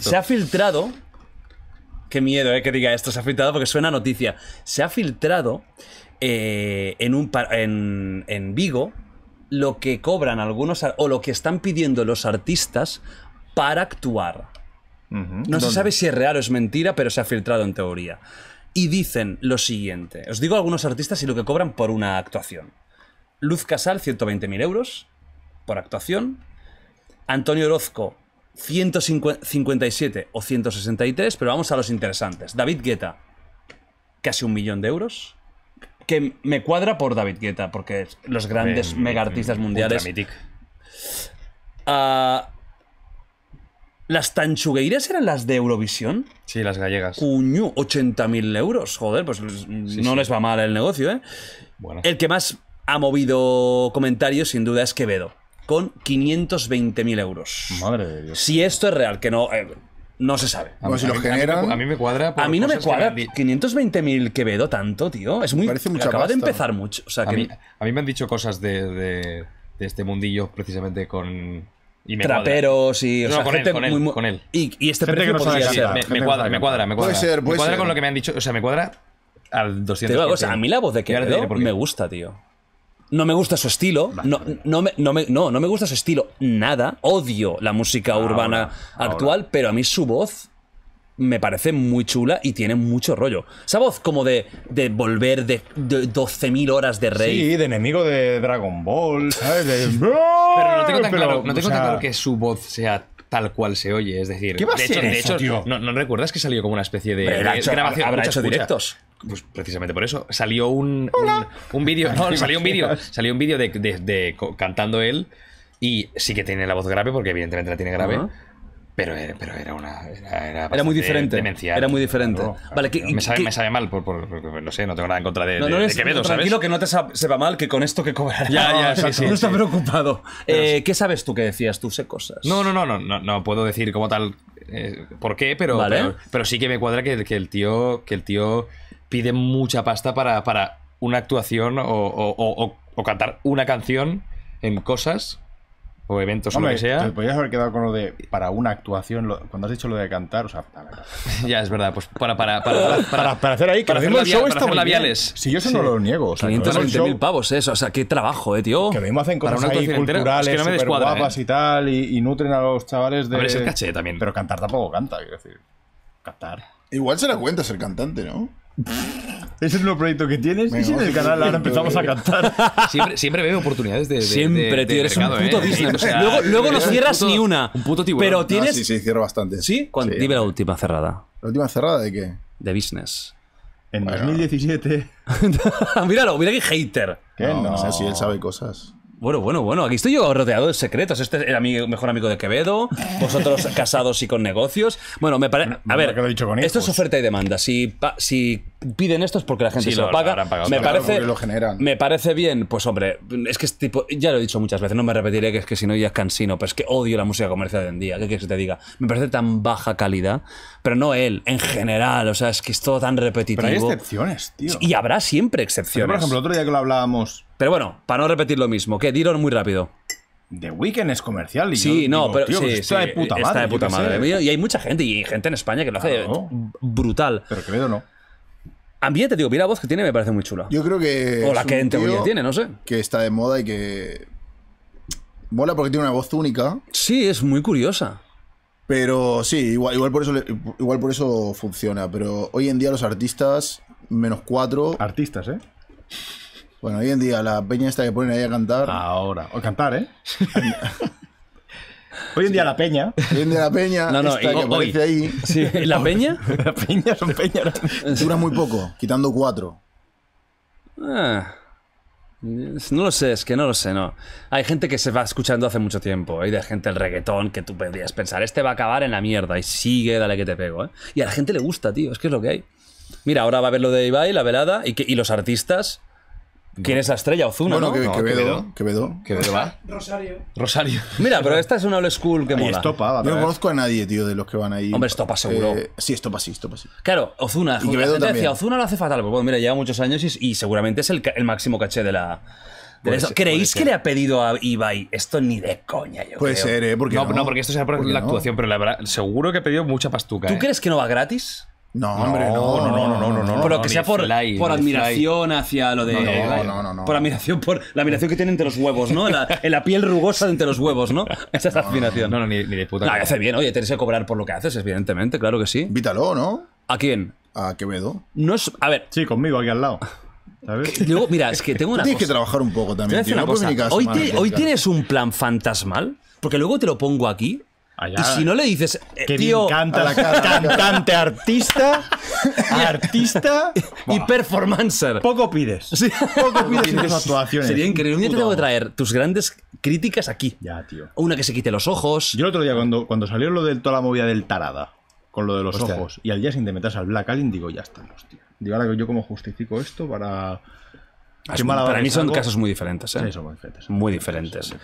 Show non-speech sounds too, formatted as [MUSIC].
Se ha filtrado. Qué miedo, eh, que diga esto. Se ha filtrado porque suena a noticia. Se ha filtrado eh, en, un, en, en Vigo lo que cobran algunos o lo que están pidiendo los artistas para actuar. No se sabe si es real o es mentira, pero se ha filtrado en teoría. Y dicen lo siguiente. Os digo algunos artistas y lo que cobran por una actuación. Luz Casal, 120.000 euros por actuación. Antonio Orozco, 157 o 163, pero vamos a los interesantes. David Guetta, casi un millón de euros. Que me cuadra por David Guetta, porque los grandes Em, mega artistas mundiales. Ultra Mythic. Ah, ¿Las tanchugueiras eran las de Eurovisión? Sí, las gallegas. Cuño, 80.000 euros. Joder, pues no les va mal el negocio, ¿eh? Bueno. El que más ha movido comentarios, sin duda, es Quevedo, con 520.000 euros. Madre de Dios. Si esto es real, que no, eh, no se sabe. Bueno, si A lo mí- me- generan. A mí me cuadra. por A mí no me cosas que cuadra. han di- 520.000 Quevedo tanto, tío. Es muy. Parece mucha acaba de pasta. empezar mucho. O sea, A que mí, a mí me han dicho cosas de, de- de este mundillo precisamente con. Y me traperos y. O No, sea, con él, gente con él, muy, muy- con él. Y, y este Gente que precio no sabe podría ser. Me, cuadra, me cuadra, me cuadra. Puede ser, puede me cuadra ser. con lo que me han dicho. O sea, me cuadra al 200%. Te digo una cosa, a mí la voz de Y ahora te Quevedo diré por qué. me gusta, tío. No me gusta su estilo. No, no, me, no, me, no, no me gusta su estilo nada. Odio la música urbana actual, pero a mí su voz me parece muy chula y tiene mucho rollo. Esa voz como de, de volver de, de 12.000 horas de rey. Sí, de enemigo de Dragon Ball, ¿sabes? De- [LAUGHS] Pero no tengo tan Pero, claro, no o tengo tan sea, claro que su voz sea tal cual se oye. Es decir, ¿Qué va a de ser hecho, de hecho tío? ¿no, no recuerdas que salió como una especie de, de hecho- grabación? habrá hecho escucha. directos. Pues precisamente por eso. Salió un, un, un vídeo. No, salió un vídeo. Salió un vídeo de, de- de cantando él. Y sí que tiene la voz grave, porque evidentemente la tiene grave. Pero, era- pero era una. Era, Era muy diferente. demencial. Era muy diferente. Claro, Vale, ¿qué- Me sabe, qué- me sabe mal, por, por- por- no sé, no tengo nada en contra de, No, no de Quevedo, ¿sabes? tranquilo que no te sepa mal que con esto que cobrará. [LAUGHS] Ya, ya, sí, [LAUGHS] sí, no está sí. preocupado. Eh, ¿Qué sabes tú que decías? Tú sé cosas. No, no, no, no, no, no puedo decir como tal eh, por qué, pero, Vale. pero, pero sí que me cuadra que, que el tío que el tío pide mucha pasta para, para una actuación o, o- o- o- o cantar una canción en cosas o eventos o Hombre, lo que sea. te podrías haber quedado con lo de para una actuación, lo- cuando has dicho lo de cantar, o sea, la verdad. [LAUGHS] ya es verdad, pues para para para, para, para, para hacer ahí, para hacer labia- show para está hacer labiales. Si yo eso no lo niego, o sea, que lo mismo el 520.000 show- pavos, eso. O sea, qué trabajo, eh, tío. Que mismo hacen Para cosas ahí culturales, es que no me descuadra, guapas ¿eh? y tal, y, y nutren a los chavales de... A ver, es el caché también. Pero cantar tampoco canta, quiero decir. Cantar. Igual se da cuenta ser cantante, ¿no? Ese es el nuevo proyecto que tienes. Venga, y si en el canal ahora empezamos a cantar. [LAUGHS] Siempre, siempre veo oportunidades de, de- Siempre, de- de tío, eres un puto ¿eh? business. O sea, luego luego no cierras puto- ni una. Un puto tiburón. Pero tienes. sí, sí, cierro bastante. ¿Sí? ¿Cuán- Sí, Dime la última cerrada. ¿La última cerrada de qué? De business. En 2017. [LAUGHS] Míralo, mira qué hater. ¿Qué? No, No, si él sabe cosas. Bueno, bueno, bueno. Aquí estoy yo rodeado de secretos. Este era mi mejor amigo de Quevedo. Vosotros [LAUGHS] casados y con negocios. Bueno, me parece. A ver, que lo he dicho con esto es oferta y demanda. Si, pa- si piden esto es porque la gente Sí, se lo, lo- paga. pagado, me claro, parece. lo generan. Me parece bien. Pues hombre, es que es tipo. Ya lo he dicho muchas veces. No me repetiré que es que si no ya es cansino. Pero es que odio la música comercial de hoy en día. ¿Qué quieres que te diga? Me parece tan baja calidad. Pero no él, en general. O sea, es que es todo tan repetitivo. Pero hay excepciones, tío. Y habrá siempre Yo, excepciones. por ejemplo, otro día que lo hablábamos, Pero bueno, para no repetir lo mismo, que dilo muy rápido. The Weeknd es comercial. Y Sí, yo no, digo, pero tío, sí, pues está sí, de puta madre. Está de puta madre. Y hay mucha gente, y gente en España que lo hace Claro. brutal. Pero Quevedo no. A mí, ya te digo, mira la voz que tiene, me parece muy chula. Yo creo que. o la que en teoría tiene, no sé. Que está de moda y que. Mola porque tiene una voz única. Sí, es muy curiosa. Pero sí, igual, igual, por eso, igual por eso funciona. Pero hoy en día los artistas, menos cuatro. Artistas, ¿eh? Bueno, hoy en día la peña esta que ponen ahí a cantar. Ahora. O cantar, ¿eh? [LAUGHS] Hoy en día la peña. Hoy en día la peña No, no, esta y- que aparece ahí Sí, ¿La peña? [LAUGHS] La peña son peñas. dura muy poco, quitando cuatro. Ah, no lo sé, es que no lo sé, no. Hay gente que se va escuchando hace mucho tiempo. Hay de gente el reggaetón que tú podrías pensar, este va a acabar en la mierda y sigue, dale que te pego, ¿eh? Y a la gente le gusta, tío, es que es lo que hay. Mira, ahora va a ver lo de Ibai, la velada, y, que, y los artistas. ¿Quién es la estrella? Ozuna, Bueno, ¿no? que, No, Quevedo, Quevedo. Quevedo va. [LAUGHS] Rosario. Rosario. Mira, pero esta es una old school que Y mola. estopa, va a Yo no conozco a nadie, tío, de los que van ahí. Hombre, Estopa seguro. Eh, sí, Estopa sí, Estopa sí. Claro, Ozuna. Y Quevedo la gente también. decía, Ozuna lo hace fatal. Pues bueno, mira, lleva muchos años y, y seguramente es el, máximo caché de la, De eso. ser, ¿Creéis puede que le ha pedido a Ibai esto ni de coña? Yo Puede creo. ser, ¿eh? Porque No, no, no, porque esto será por ¿Por la no? actuación, pero la verdad, seguro que he pedido mucha pastuca. ¿Tú ¿eh? crees que no va gratis? No, hombre, no, no, no, no, no, no. Pero no, que sea por, Fly, por admiración hacia lo de. No, no, no, no, no. Por admiración, por la admiración que tiene entre los huevos, ¿no? En la, en la piel rugosa de entre los huevos, ¿no? [LAUGHS] Esa es la admiración. No, no, ni, ni de puta. No, coña. hace bien, oye, tienes que cobrar por lo que haces, evidentemente, claro que sí. Invítalo, ¿no? ¿A quién? A Quevedo. No es. A ver, Sí, conmigo aquí al lado. ¿Sabes? [LAUGHS] luego, mira, es que tengo una tienes que cosa. trabajar un poco también, tío. No Hoy, te- hoy tienes un plan fantasmal, porque luego te lo pongo aquí. Allá. Y si no le dices, eh, Que tío, me encanta la cara, cantante, artista, [LAUGHS] artista. y performancer. Poco pides. Sí. Poco pides en tus actuaciones. Sería increíble. Un día te tengo que traer tus grandes críticas aquí. Ya, tío. Una que se quite los ojos. Yo el otro día, cuando, cuando salió lo de toda la movida del tarada, con lo de los Hostia. ojos, y al día siguiente meterse al Black Alien, digo, ya está, hostia. Digo, ahora yo cómo justifico esto para. Es muy- mala para mí que son casos muy diferentes, ¿eh? Sí, son muy diferentes. Muy diferentes.